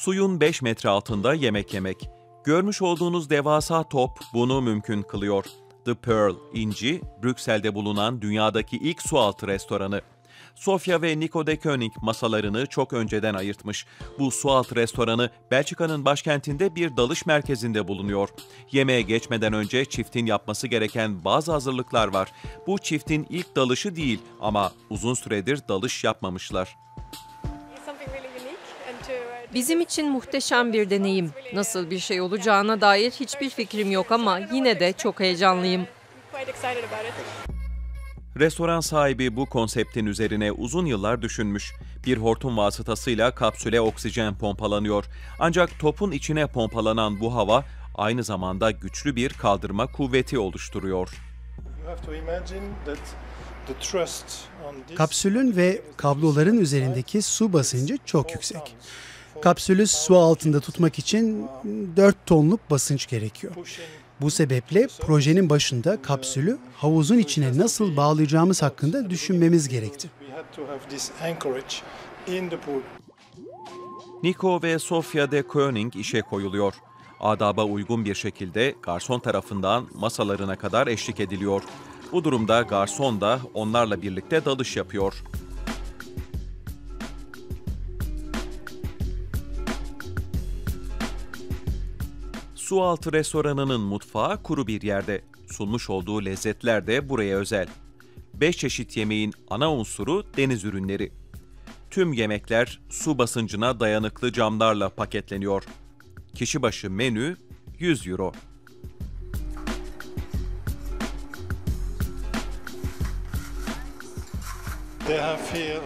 Suyun 5 metre altında yemek yemek. Görmüş olduğunuz devasa top bunu mümkün kılıyor. The Pearl, İnci, Brüksel'de bulunan dünyadaki ilk sualtı restoranı. Sofia ve Nico de Koning masalarını çok önceden ayırtmış. Bu sualtı restoranı Belçika'nın başkentinde bir dalış merkezinde bulunuyor. Yemeğe geçmeden önce çiftin yapması gereken bazı hazırlıklar var. Bu çiftin ilk dalışı değil ama uzun süredir dalış yapmamışlar. Bizim için muhteşem bir deneyim. Nasıl bir şey olacağına dair hiçbir fikrim yok ama yine de çok heyecanlıyım. Restoran sahibi bu konseptin üzerine uzun yıllar düşünmüş. Bir hortum vasıtasıyla kapsüle oksijen pompalanıyor. Ancak topun içine pompalanan bu hava aynı zamanda güçlü bir kaldırma kuvveti oluşturuyor. Kapsülün ve kabloların üzerindeki su basıncı çok yüksek. Kapsülü su altında tutmak için 4 tonluk basınç gerekiyor. Bu sebeple projenin başında kapsülü havuzun içine nasıl bağlayacağımız hakkında düşünmemiz gerekti. Nico ve Sofia de Koenig işe koyuluyor. Adaba uygun bir şekilde garson tarafından masalarına kadar eşlik ediliyor. Bu durumda garson da onlarla birlikte dalış yapıyor. Sualtı restoranının mutfağı kuru bir yerde. Sunmuş olduğu lezzetler de buraya özel. Beş çeşit yemeğin ana unsuru deniz ürünleri. Tüm yemekler su basıncına dayanıklı camlarla paketleniyor. Kişi başı menü 100 euro.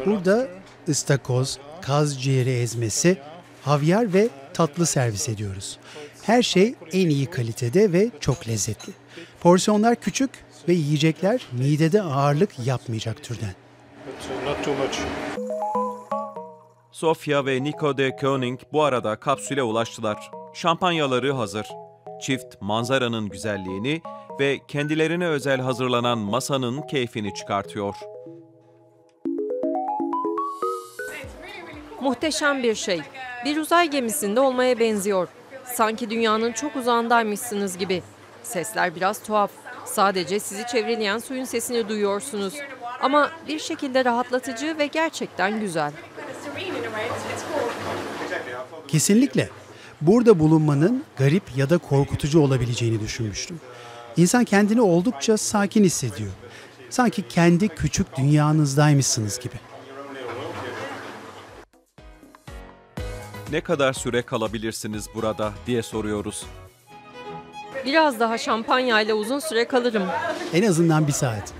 Burada ıstakoz, kaz ciğeri ezmesi, havyar ve tatlı servis ediyoruz. Her şey en iyi kalitede ve çok lezzetli. Porsiyonlar küçük ve yiyecekler midede ağırlık yapmayacak türden. Sofia ve Nico de Koenig bu arada kapsüle ulaştılar. Şampanyaları hazır. Çift manzaranın güzelliğini ve kendilerine özel hazırlanan masanın keyfini çıkartıyor. Muhteşem bir şey. Bir uzay gemisinde olmaya benziyor. Sanki dünyanın çok uzağındaymışsınız gibi. Sesler biraz tuhaf. Sadece sizi çevreleyen suyun sesini duyuyorsunuz. Ama bir şekilde rahatlatıcı ve gerçekten güzel. Kesinlikle. Burada bulunmanın garip ya da korkutucu olabileceğini düşünmüştüm. İnsan kendini oldukça sakin hissediyor. Sanki kendi küçük dünyanızdaymışsınız gibi. Ne kadar süre kalabilirsiniz burada diye soruyoruz. Biraz daha şampanyayla uzun süre kalırım. En azından bir saat.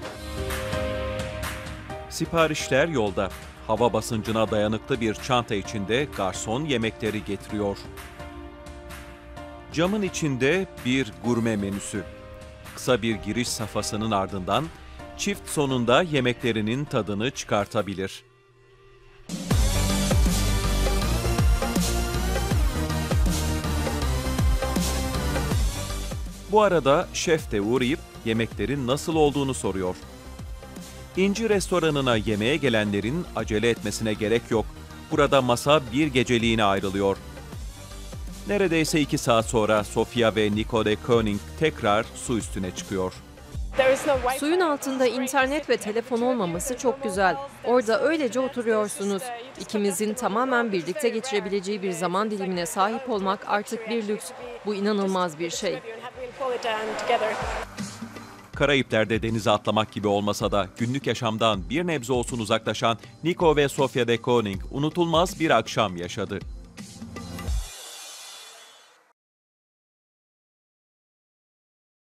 Siparişler yolda. Hava basıncına dayanıklı bir çanta içinde garson yemekleri getiriyor. Camın içinde bir gurme menüsü. Kısa bir giriş safhasının ardından çift sonunda yemeklerinin tadını çıkartabilir. Bu arada şef de uğrayıp yemeklerin nasıl olduğunu soruyor. İnci restoranına yemeğe gelenlerin acele etmesine gerek yok. Burada masa bir geceliğine ayrılıyor. Neredeyse iki saat sonra Sofia ve Nico de Koenig tekrar su üstüne çıkıyor. Suyun altında internet ve telefon olmaması çok güzel. Orada öylece oturuyorsunuz. İkimizin tamamen birlikte geçirebileceği bir zaman dilimine sahip olmak artık bir lüks. Bu inanılmaz bir şey. Karayipler'de denize atlamak gibi olmasa da günlük yaşamdan bir nebze olsun uzaklaşan Nico ve Sofia de Koning unutulmaz bir akşam yaşadı.